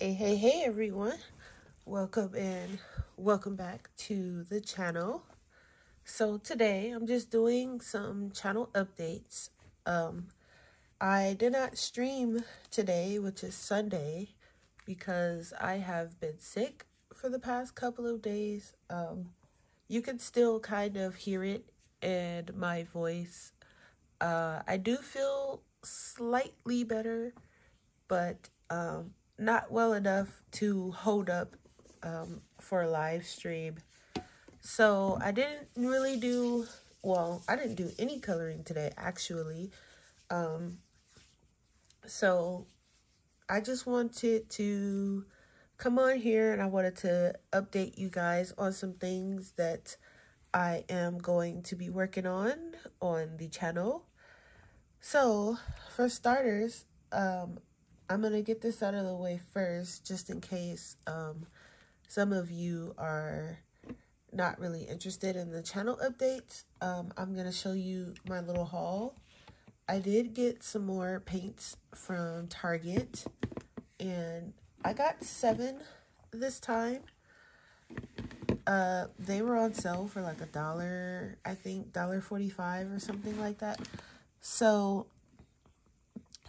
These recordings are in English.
Hey, hey, hey, everyone. Welcome and welcome back to the channel. So today I'm just doing some channel updates. Um, I did not stream today, which is Sunday, because I have been sick for the past couple of days. Um, you can still kind of hear it in my voice. Uh, I do feel slightly better, but um, not well enough to hold up um, for a live stream. So I didn't really do, well, I didn't do any coloring today, actually. Um, so I just wanted to come on here and I wanted to update you guys on some things that I am going to be working on on the channel. So for starters, um, I'm going to get this out of the way first, just in case um, some of you are not really interested in the channel updates. Um, I'm going to show you my little haul. I did get some more paints from Target, and I got seven this time. Uh, they were on sale for like a dollar, I think, dollar forty-five or something like that. So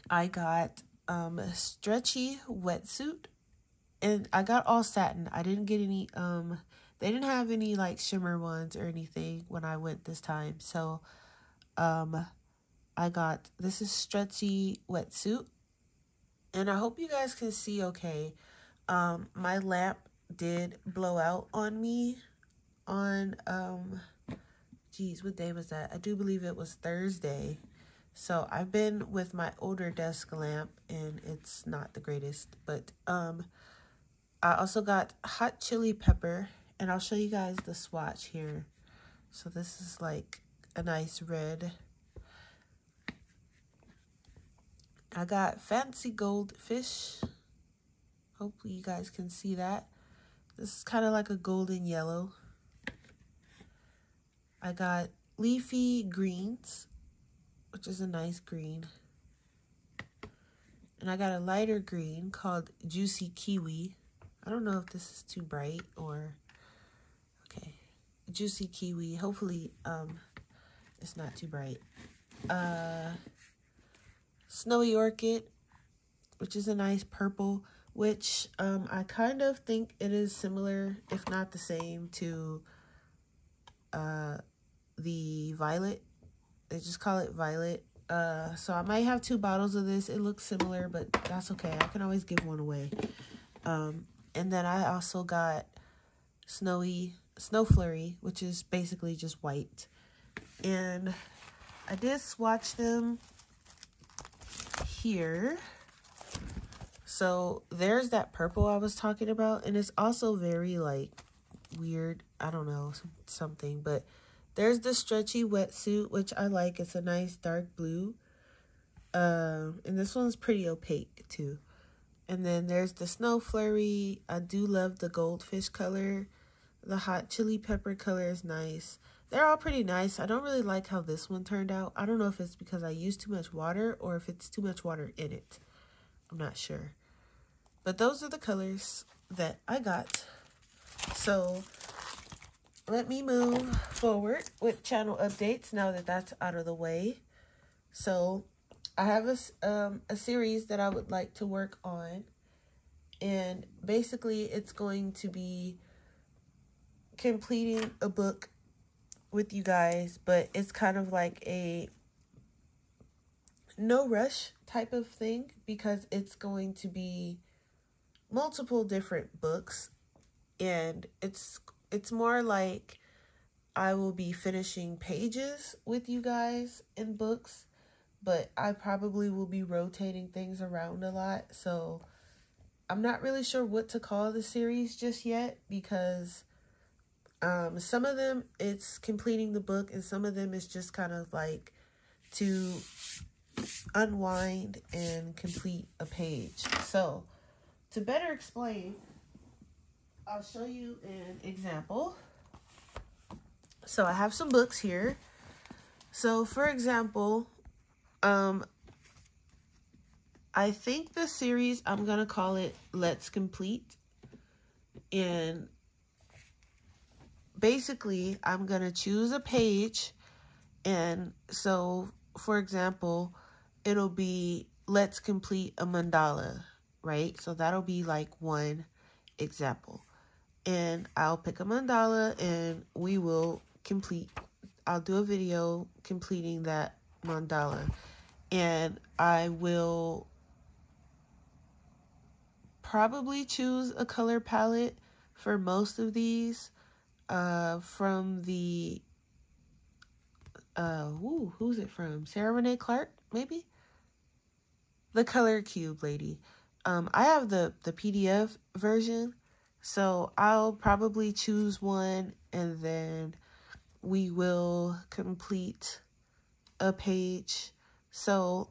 I got um, stretchy wetsuit. And I got all satin. I didn't get any, um, they didn't have any like shimmer ones or anything when I went this time. So, um, I got, this is stretchy wetsuit. And I hope you guys can see okay. Um, my lamp did blow out on me on, um, geez, what day was that? I do believe it was Thursday. So I've been with my older desk lamp and it's not the greatest. But um, I also got hot chili pepper and I'll show you guys the swatch here. So this is like a nice red. I got fancy goldfish. Hopefully you guys can see that. This is kind of like a golden yellow. I got leafy greens which is a nice green. And I got a lighter green called Juicy Kiwi. I don't know if this is too bright or... Okay. Juicy Kiwi. Hopefully, um, it's not too bright. Uh, Snowy Orchid, which is a nice purple, which um, I kind of think it is similar, if not the same, to uh, the Violet they just call it Violet. Uh, so I might have two bottles of this. It looks similar, but that's okay. I can always give one away. Um, and then I also got Snowy Snow Flurry, which is basically just white. And I did swatch them here. So there's that purple I was talking about. And it's also very like weird. I don't know, something. But there's the stretchy wetsuit, which I like. It's a nice dark blue. Um, and this one's pretty opaque too. And then there's the snow flurry. I do love the goldfish color. The hot chili pepper color is nice. They're all pretty nice. I don't really like how this one turned out. I don't know if it's because I used too much water or if it's too much water in it. I'm not sure. But those are the colors that I got. So let me move forward with channel updates now that that's out of the way. So I have a, um, a series that I would like to work on. And basically it's going to be completing a book with you guys. But it's kind of like a no rush type of thing. Because it's going to be multiple different books. And it's it's more like I will be finishing pages with you guys in books, but I probably will be rotating things around a lot. So I'm not really sure what to call the series just yet because um, some of them it's completing the book and some of them is just kind of like to unwind and complete a page. So to better explain, I'll show you an example. So I have some books here. So for example, um, I think the series, I'm going to call it Let's Complete. And basically, I'm going to choose a page. And so, for example, it'll be Let's Complete a Mandala, right? So that'll be like one example. And I'll pick a mandala and we will complete, I'll do a video completing that mandala. And I will probably choose a color palette for most of these uh, from the, uh, ooh, who's it from? Sarah Renae Clark, maybe? The Color Cube lady. Um, I have the, the PDF version, so I'll probably choose one and then we will complete a page. So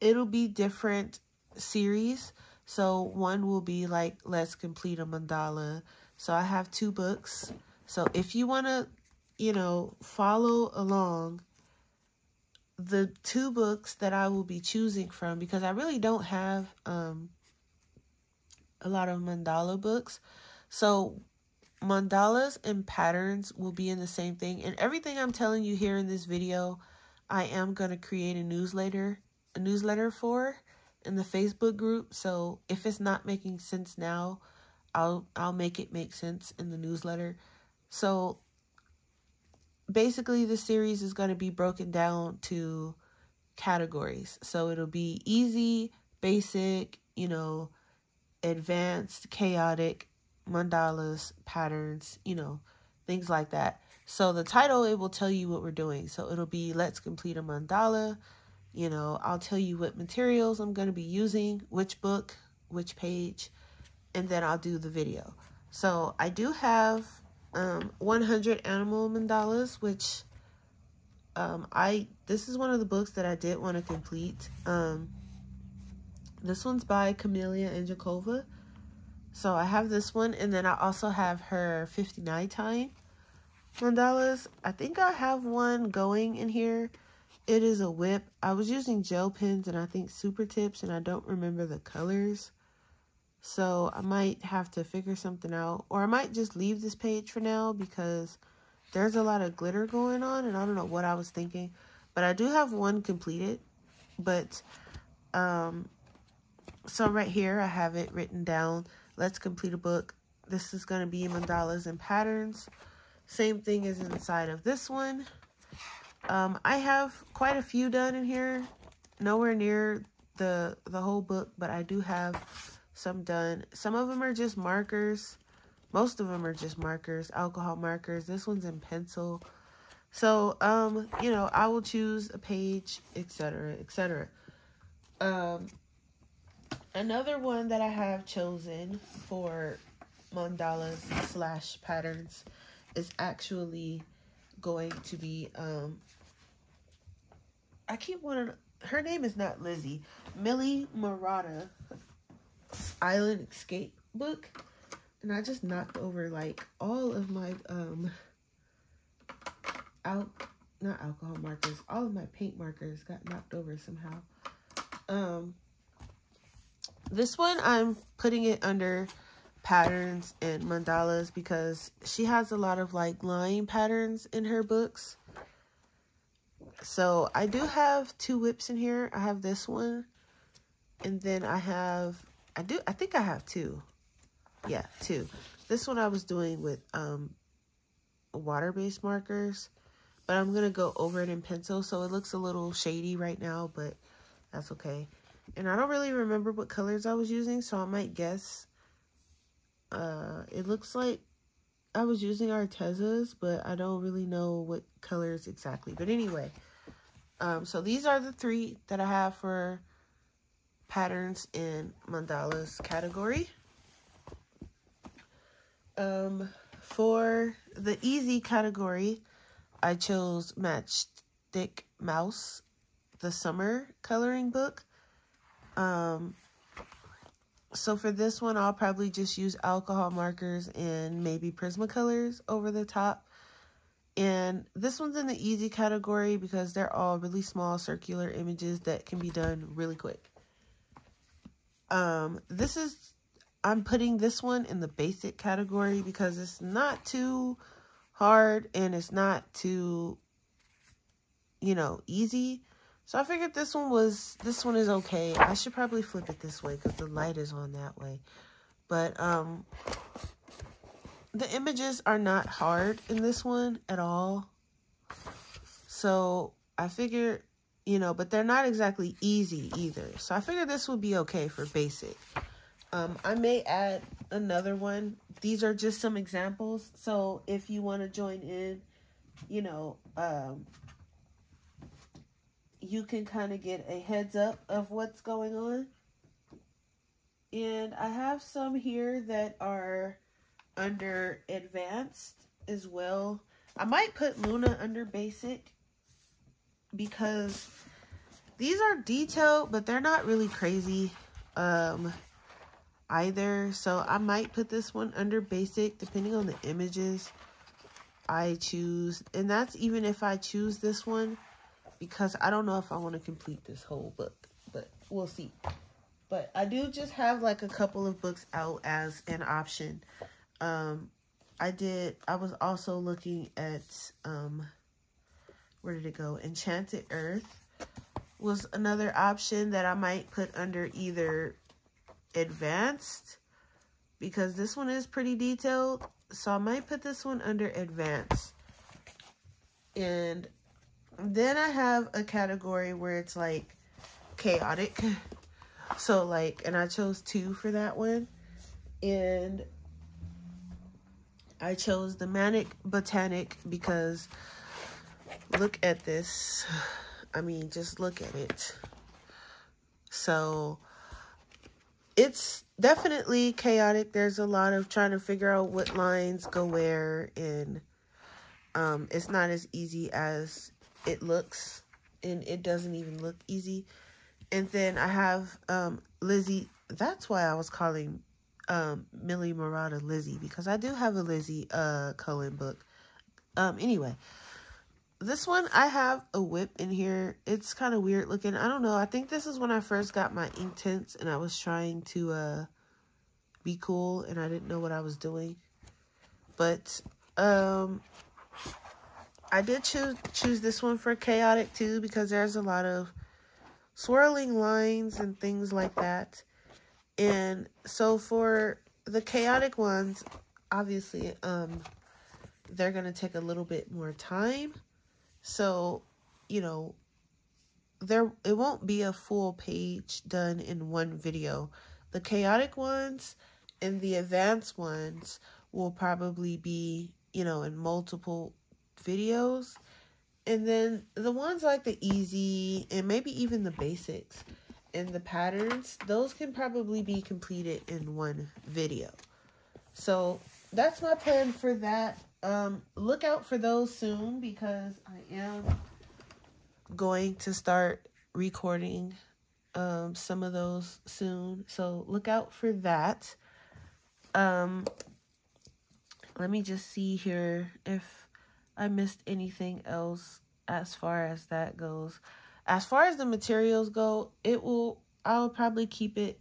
it'll be different series. So one will be like, let's complete a mandala. So I have two books. So if you want to, you know, follow along, the two books that I will be choosing from, because I really don't have um, a lot of mandala books. So mandalas and patterns will be in the same thing. And everything I'm telling you here in this video, I am going to create a newsletter, a newsletter for in the Facebook group. So if it's not making sense now, I'll I'll make it make sense in the newsletter. So basically the series is going to be broken down to categories. So it'll be easy, basic, you know, advanced, chaotic, mandalas, patterns, you know, things like that. So the title, it will tell you what we're doing. So it'll be Let's Complete a Mandala, you know, I'll tell you what materials I'm going to be using, which book, which page, and then I'll do the video. So I do have um, 100 animal mandalas, which um, I, this is one of the books that I did want to complete. Um, this one's by Kameliya Angelkova. So I have this one, and then I also have her 59 time mandalas. I think I have one going in here it is a whip. I was using gel pens and I think super tips and I don't remember the colors. So I might have to figure something out. Or I might just leave this page for now because there's a lot of glitter going on and I don't know what I was thinking. But I do have one completed. But, um, so right here I have it written down. Let's complete a book. This is going to be mandalas and patterns. Same thing as inside of this one. Um, I have quite a few done in here. Nowhere near the the whole book, but I do have some done. Some of them are just markers. Most of them are just markers, alcohol markers. This one's in pencil. So, um, you know, I will choose a page, etc., etc. Um, another one that I have chosen for mandalas slash patterns is actually going to be um I keep wanting her name is not Lizzie. Millie Marotta Island Escape book. And I just knocked over like all of my um out not alcohol markers, all of my paint markers got knocked over somehow. Um this one I'm putting it under patterns and mandalas because she has a lot of like line patterns in her books. So I do have two whips in here. I have this one and then I have, I do, I think I have two. Yeah, two. This one I was doing with um, water-based markers, but I'm going to go over it in pencil. So it looks a little shady right now, but that's okay. And I don't really remember what colors I was using, so I might guess uh, it looks like I was using Artezas, but I don't really know what colors exactly. But anyway, um, so these are the three that I have for patterns in mandalas category. Um, for the easy category, I chose Matchstick Mouse, the summer coloring book. Um, so for this one, I'll probably just use alcohol markers and maybe Prismacolors over the top. And this one's in the easy category because they're all really small circular images that can be done really quick. Um, this is, I'm putting this one in the basic category because it's not too hard and it's not too, you know, easy. So I figured this one was, this one is okay. I should probably flip it this way because the light is on that way. But, um, the images are not hard in this one at all. So I figured, you know, but they're not exactly easy either. So I figured this would be okay for basic. Um, I may add another one. These are just some examples. So if you want to join in, you know, um, you can kind of get a heads up of what's going on. And I have some here that are under advanced as well. I might put Luna under basic because these are detailed, but they're not really crazy um, either. So I might put this one under basic depending on the images I choose. And that's even if I choose this one because I don't know if I want to complete this whole book, but we'll see. But I do just have like a couple of books out as an option. Um, I did, I was also looking at, um, where did it go? Enchanted Earth was another option that I might put under either advanced because this one is pretty detailed. So I might put this one under advanced. And then I have a category where it's like chaotic. So like, and I chose two for that one. And I chose the Manic Botanic because look at this. I mean, just look at it. So it's definitely chaotic. There's a lot of trying to figure out what lines go where and um, it's not as easy as it looks and it doesn't even look easy. And then I have um, Lizzie. That's why I was calling um, Millie Marotta Lizzie because I do have a Lizzie uh, Cullen book. Um, anyway, this one I have a whip in here. It's kind of weird looking. I don't know. I think this is when I first got my Inktense and I was trying to uh, be cool and I didn't know what I was doing. But um, I did choose choose this one for chaotic too because there's a lot of swirling lines and things like that. And so for the chaotic ones, obviously, um, they're going to take a little bit more time. So, you know, there it won't be a full page done in one video. The chaotic ones and the advanced ones will probably be, you know, in multiple videos. And then the ones like the easy and maybe even the basics and the patterns, those can probably be completed in one video. So that's my plan for that. Um, look out for those soon because I am going to start recording um, some of those soon. So look out for that. Um, let me just see here if I missed anything else as far as that goes. As far as the materials go, it will, I'll probably keep it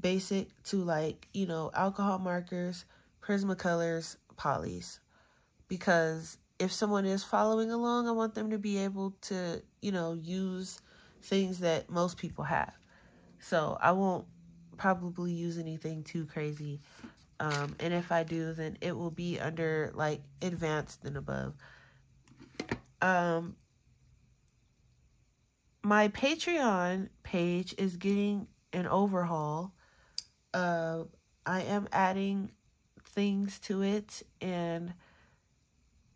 basic to like, you know, alcohol markers, Prismacolors, polys. Because if someone is following along, I want them to be able to, you know, use things that most people have. So I won't probably use anything too crazy. Um, and if I do, then it will be under like advanced and above. Um, my Patreon page is getting an overhaul. Uh, I am adding things to it and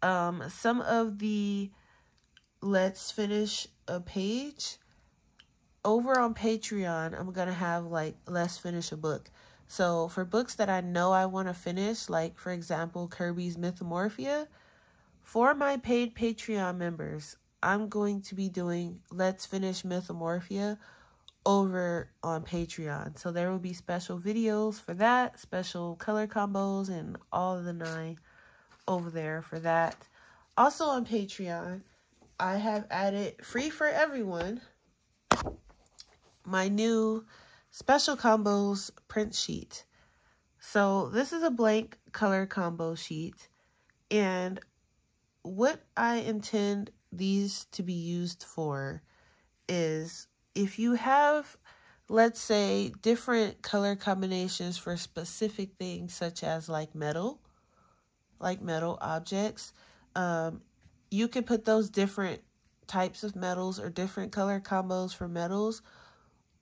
um, some of the let's finish a page over on Patreon. I'm going to have like let's finish a book. So for books that I know I want to finish, like for example, Kerby's Mythomorphia, for my paid Patreon members, I'm going to be doing Let's Finish Mythomorphia over on Patreon. So there will be special videos for that, special color combos, and all the nine over there for that. Also on Patreon, I have added free for everyone my new Special Combos print sheet. So this is a blank color combo sheet. And what I intend these to be used for is if you have, let's say, different color combinations for specific things such as like metal, like metal objects, um, you can put those different types of metals or different color combos for metals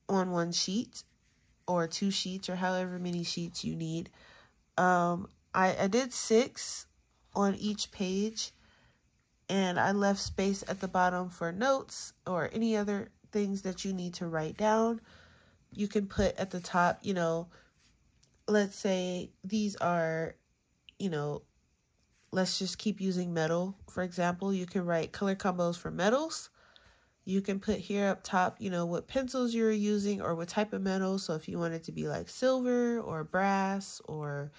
on one sheet or two sheets or however many sheets you need. Um, I, I did six on each page and I left space at the bottom for notes or any other things that you need to write down. You can put at the top, you know, let's say these are, you know, let's just keep using metal. For example, you can write color combos for metals. You can put here up top, you know, what pencils you're using or what type of metal. So if you want it to be like silver or brass or,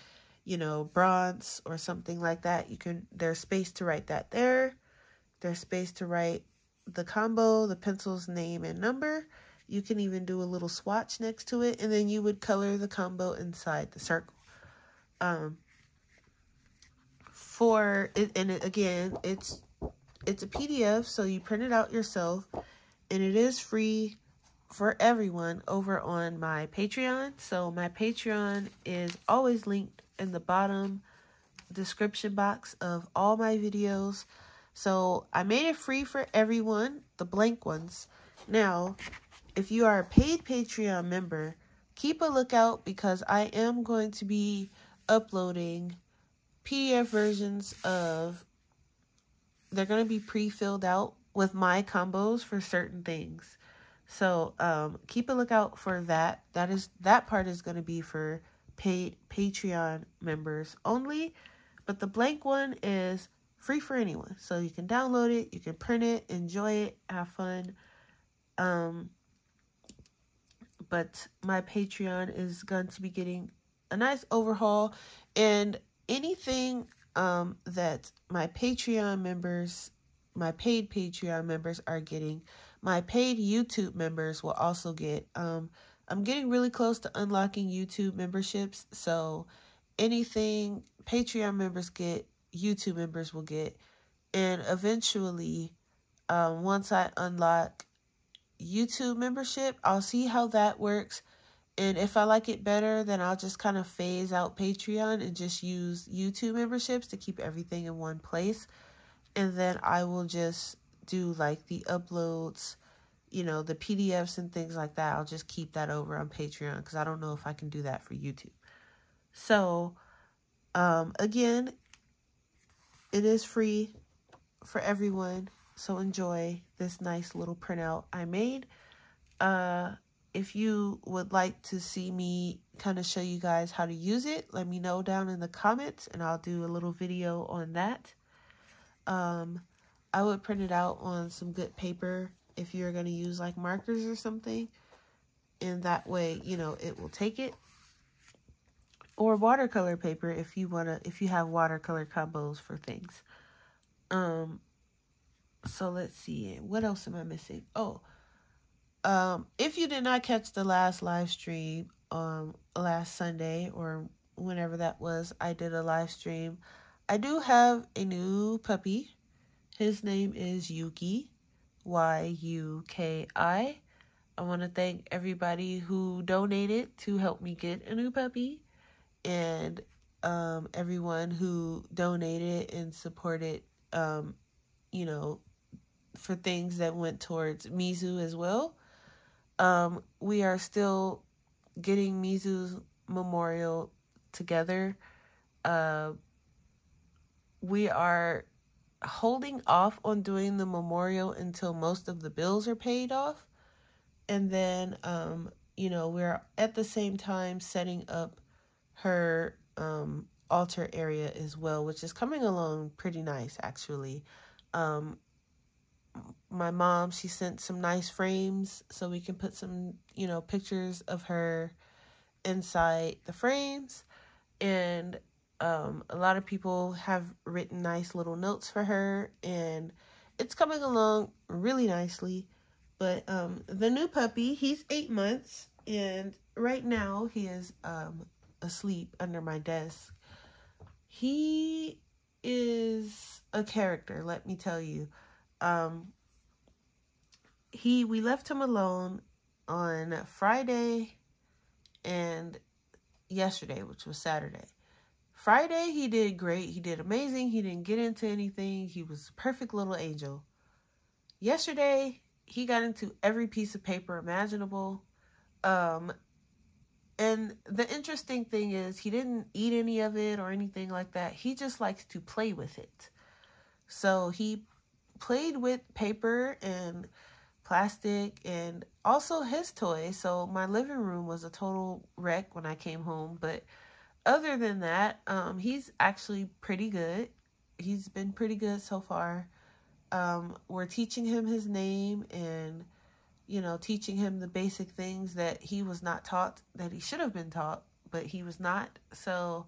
you know, bronze or something like that, you can, there's space to write that there. There's space to write the combo, the pencil's name and number. You can even do a little swatch next to it, and then you would color the combo inside the circle. Um, for and again, it's it's a PDF, so you print it out yourself, and it is free for everyone over on my Patreon. So my Patreon is always linked in the bottom description box of all my videos. So I made it free for everyone, the blank ones. Now, if you are a paid Patreon member, keep a lookout because I am going to be uploading PDF versions of, they're going to be pre-filled out with my combos for certain things. So um, keep a lookout for that. That is that part is going to be for paid Patreon members only. But the blank one is free for anyone. So you can download it, you can print it, enjoy it, have fun. Um, but my Patreon is going to be getting a nice overhaul and anything um, that my Patreon members, my paid Patreon members are getting, my paid YouTube members will also get. Um, I'm getting really close to unlocking YouTube memberships. So anything Patreon members get, YouTube members will get. And eventually, um, once I unlock YouTube membership, I'll see how that works. And if I like it better, then I'll just kind of phase out Patreon and just use YouTube memberships to keep everything in one place. And then I will just do like the uploads, you know, the PDFs and things like that. I'll just keep that over on Patreon because I don't know if I can do that for YouTube. So, um, again, it is free for everyone. So enjoy this nice little printout I made. Uh, if you would like to see me kind of show you guys how to use it, let me know down in the comments and I'll do a little video on that. Um, I would print it out on some good paper if you're going to use like markers or something. And that way, you know, it will take it. Or watercolor paper if you want to, if you have watercolor combos for things. Um, so let's see. What else am I missing? Oh, um, if you did not catch the last live stream um last Sunday or whenever that was, I did a live stream. I do have a new puppy. His name is Yuki, Y U K I. I want to thank everybody who donated to help me get a new puppy and um, everyone who donated and supported, um, you know, for things that went towards Mizu as well. Um, we are still getting Mizu's memorial together. Uh, we are holding off on doing the memorial until most of the bills are paid off. And then, um, you know, we're at the same time setting up her um, altar area as well, which is coming along pretty nice, actually. Um, my mom, she sent some nice frames so we can put some, you know, pictures of her inside the frames. And um, a lot of people have written nice little notes for her. And it's coming along really nicely. But um, the new puppy, he's eight months. And right now he is um asleep under my desk. He is a character, let me tell you. Um he we left him alone on Friday and yesterday, which was Saturday. Friday, he did great. He did amazing. He didn't get into anything. He was a perfect little angel. Yesterday, he got into every piece of paper imaginable. Um, and the interesting thing is he didn't eat any of it or anything like that. He just likes to play with it. So he played with paper and plastic and also his toys. So my living room was a total wreck when I came home. But other than that, um, he's actually pretty good. He's been pretty good so far. Um, we're teaching him his name and, you know, teaching him the basic things that he was not taught, that he should have been taught, but he was not. So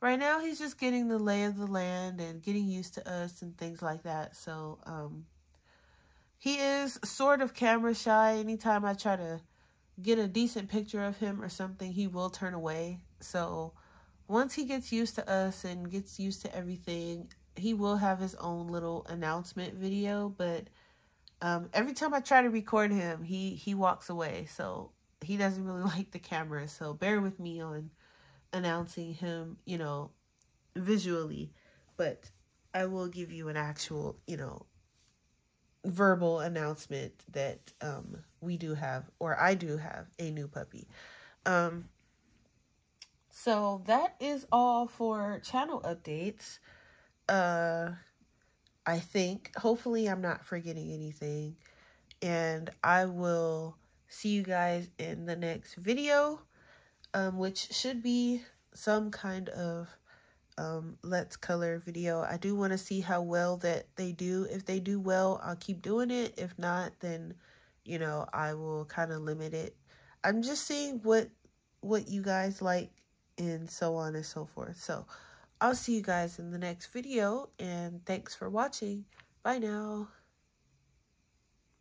right now he's just getting the lay of the land and getting used to us and things like that. So, um, he is sort of camera shy. Anytime I try to get a decent picture of him or something, he will turn away. So once he gets used to us and gets used to everything, he will have his own little announcement video. But um, every time I try to record him, he, he walks away. So he doesn't really like the camera. So bear with me on announcing him, you know, visually. But I will give you an actual, you know, verbal announcement that um, we do have, or I do have, a new puppy. Um, so that is all for channel updates. Uh, I think, hopefully I'm not forgetting anything. And I will see you guys in the next video, um, which should be some kind of um, Let's Color video. I do want to see how well that they do. If they do well, I'll keep doing it. If not, then, you know, I will kind of limit it. I'm just seeing what what you guys like and so on and so forth. So, I'll see you guys in the next video, and thanks for watching. Bye now.